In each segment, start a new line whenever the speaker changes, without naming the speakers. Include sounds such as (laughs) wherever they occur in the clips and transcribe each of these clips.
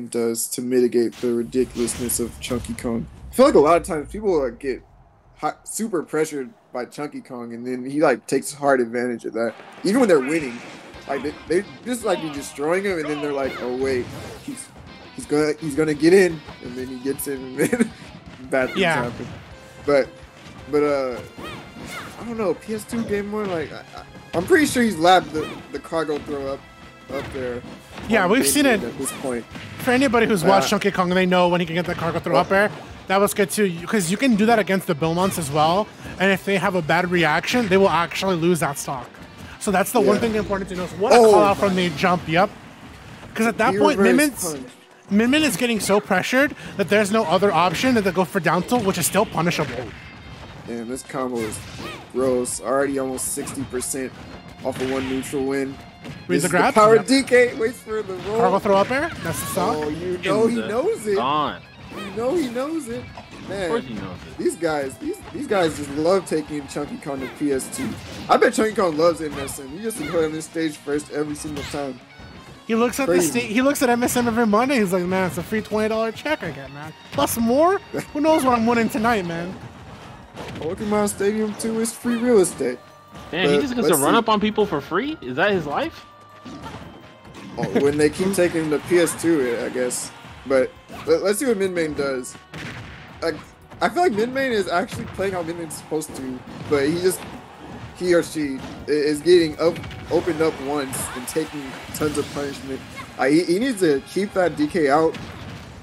does to mitigate the ridiculousness of Chunky Kong. I feel like a lot of times people like, get hot, super pressured by Chunky Kong, and then he like takes hard advantage of that. Even when they're winning, like they, they just like be destroying him, and then they're like, oh wait, he's he's gonna he's gonna get in, and then he gets in, and then (laughs) bad things
Yeah.
happen. But but uh, I don't know. PS2 Game Boy, like I, I'm pretty sure he's labbed the, the cargo throw up up there.
Yeah, we've seen it.
at this point.
For anybody who's watched Chunky Kong, they know when he can get that cargo throw up air. That was good too, because you can do that against the Belmonts as well. And if they have a bad reaction, they will actually lose that stock. So that's the one thing important to know. Is what a
Oh
call out from the jump. Yep. Because at that point. Minmin is getting so pressured that there's no other option than to go for down tilt, which is still punishable.
Damn, this combo is gross. Already almost 60% off of one neutral win.
Read
This
the
is
grab?
power
Yep.
DK waits for the roll.
Cargo throw up air. That's the stock.
Oh, you know he knows it.
Gone.
You know he knows it. Man,
Of course he knows it.
these guys, these these guys just love taking Chunky Kong to PS2. I bet Chunky Kong loves MSM. He just put on this stage first every single time.
He looks at the
Crazy.
sta- he looks at MSM every Monday. He's like, man, it's a free twenty dollar check I get, man. Plus more. (laughs) Who knows what I'm winning tonight, man?
Pokemon Stadium 2 is free real estate.
Damn, he just gets to run
see.
up on people for free? Is that his life?
Oh, when they keep (laughs) taking the PS2, I guess. But let, us see what Min Main does. Like, I feel like Min Main is actually playing how Min Main's supposed to, but he just he or she is getting up opened up once and taking tons of punishment. Uh, he, he needs to keep that DK out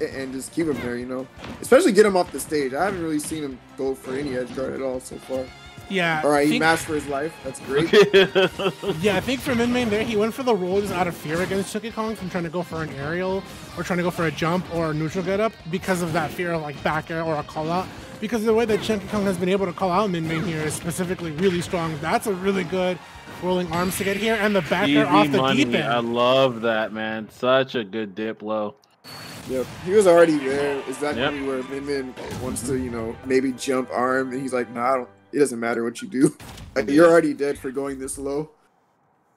and just keep him there, you know. Especially get him off the stage. I haven't really seen him go for any edge guard at all so far.
Yeah.
All right, he
think-
mashed for his life. That's great. (laughs)
Yeah, I think for Min Main there, he went for the roll just out of fear against Chunky Kong from trying to go for an aerial or trying to go for a jump or a neutral get up because of that fear of like back air or a call out. Because the way that Chunky Kong has been able to call out Min Main here is specifically really strong. That's a really good rolling arms to get here and the back air off the
money.
deep
I love that, man. Such a good dip low.
Yep, he was already there. Exactly
Yep.
where Min Min wants to, you know, maybe jump arm, and he's like, "Nah, I don't, it doesn't matter what you do. (laughs) Like, You're already dead for going this low."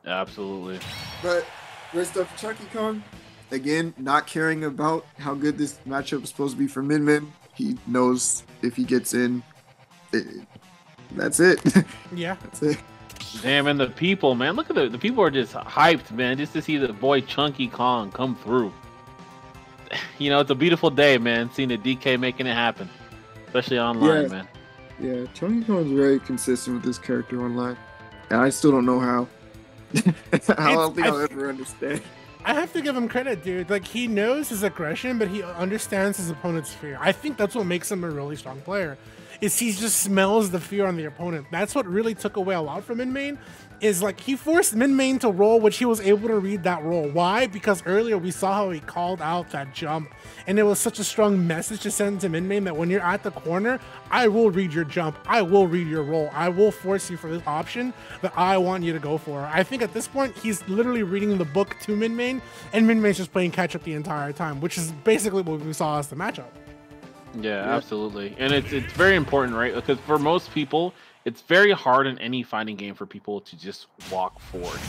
Absolutely.
But rest stuff for Chunky Kong. Again, not caring about how good this matchup is supposed to be for Min Min. He knows if he gets in, it, that's it. (laughs)
Yeah.
that's it.
Damn, and the people, man. Look at the the people are just hyped, man, just to see the boy Chunky Kong come through. (laughs) You know, it's a beautiful day, man. Seeing the DK making it happen, especially online,
Yeah.
man.
Yeah, Chunky Kong's very consistent with this character online, and I still don't know how. (laughs) I don't think
I-
I'll ever understand.
I have to give him credit, dude. Like he knows his aggression, but he understands his opponent's fear. I think that's what makes him a really strong player. Is he just smells the fear on the opponent. That's what really took away a lot from Min Main. Is like he forced Min Main to roll, which he was able to read that roll. Why? Because earlier we saw how he called out that jump, and it was such a strong message to send to Min Main that when you're at the corner, I will read your jump, I will read your roll, I will force you for this option that I want you to go for. I think at this point he's literally reading the book to Min Main, and Min Main's just playing catch up the entire time, which is basically what we saw as the matchup.
Yeah, absolutely. And it's it's very important, right? Because for most people, it's very hard in any fighting game for people to just walk forward,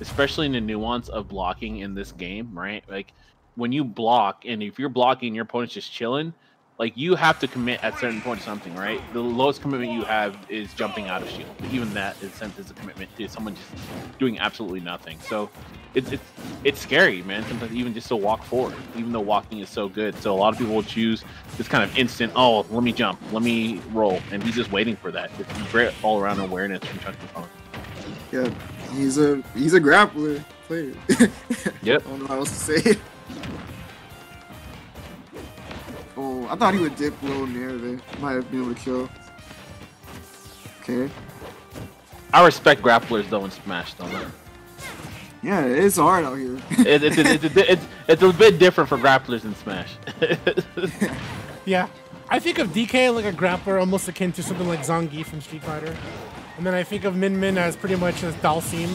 especially in the nuance of blocking in this game, right? Like when you block, and if you're blocking, your opponent's just chilling. Like you have to commit at certain point to something, right? The lowest commitment you have is jumping out of shield. But even that is sent as a commitment to someone just doing absolutely nothing. So it's it's it's scary, man. Sometimes even just to walk forward, even though walking is so good. So a lot of people will choose this kind of instant. Oh, let me jump, let me roll, and he's just waiting for that. It's great all around awareness from Chunky Kong.
Yeah, he's a he's a grappler player. (laughs)
Yep.
I don't know how else to say (laughs) I thought he would dip low near there. Might have been able to kill. Okay.
I respect grapplers though in Smash though. Man.
Yeah, it's hard out here.
It, it's, it's, it's, it's, it's a bit different for grapplers in Smash. (laughs)
Yeah. I think of DK like a grappler almost akin to something like Zangief from Street Fighter. And then I think of Min Min as pretty much as Dhalsim.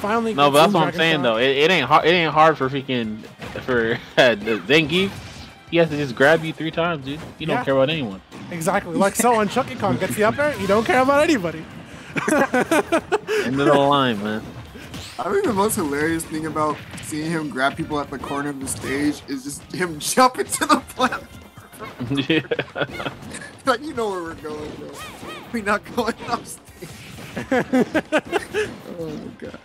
Finally
no, but that's what I'm
Dragon
saying
Shot.
though. It, it ain't hard. It ain't hard for freaking for (laughs) uh, Zangief. He has to just grab you three times, dude. You don't
Yeah.
care about anyone.
Exactly. Like so on Chunky Kong gets the up air, you don't care about anybody. (laughs)
End of the line, man.
I think the most hilarious thing about seeing him grab people at the corner of the stage is just him (laughs) jumping to the platform.
yeah. (laughs)
like you know where we're going, bro. We're not going off stage. oh god.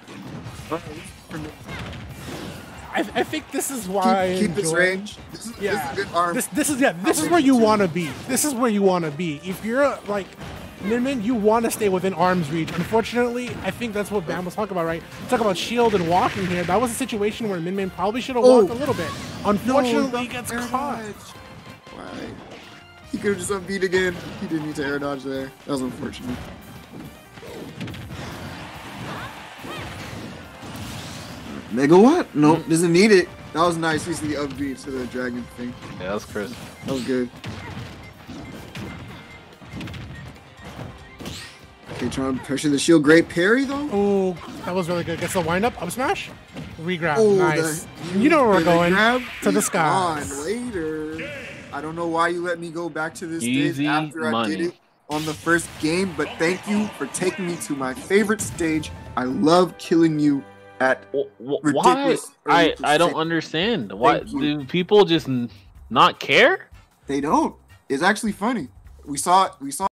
I, I think this is why
Keep,
I
keep this range. This is,
Yeah,
this is a good arm.
This, this is yeah. This is where you want to be. This is where you want to be. If you're like Min Min, you want to stay within arm's reach. Unfortunately, I think that's what Bam was talking about, right? Talk about shield and walking here. That was a situation where Min Min probably should have
Oh.
walked a little bit. Unfortunately, he gets caught.
dodge. Why? He could have just unbeat again. He didn't need to air dodge there. That was unfortunate. Megawatt? Nope, doesn't need it. That was nice. He's the upbeat to the dragon thing.
yeah, that was crisp.
That was good. Okay, trying to pressure the shield. Great parry though.
Oh, that was really good. Gets the wind up, up smash, regrab.
Oh,
nice.
the-
you know where we're going.
grab
To the
sky. later. I don't know why you let me go back to this
Easy
stage after I did it on the first game, but thank you for taking me to my favorite stage. I love killing you at
Wh- wh- Why? I I don't understand. Why do people just n- not care?
they don't. It's actually funny. We saw it. We saw